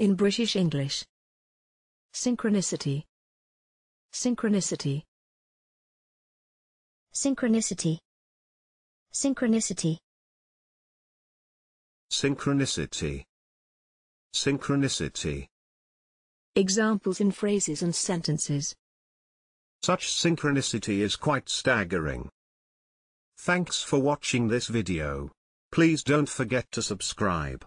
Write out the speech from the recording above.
In British English. Synchronicity. Synchronicity. Synchronicity. Synchronicity. Synchronicity. Synchronicity. Examples in phrases and sentences. Such synchronicity is quite staggering. Thanks for watching this video. Please don't forget to subscribe.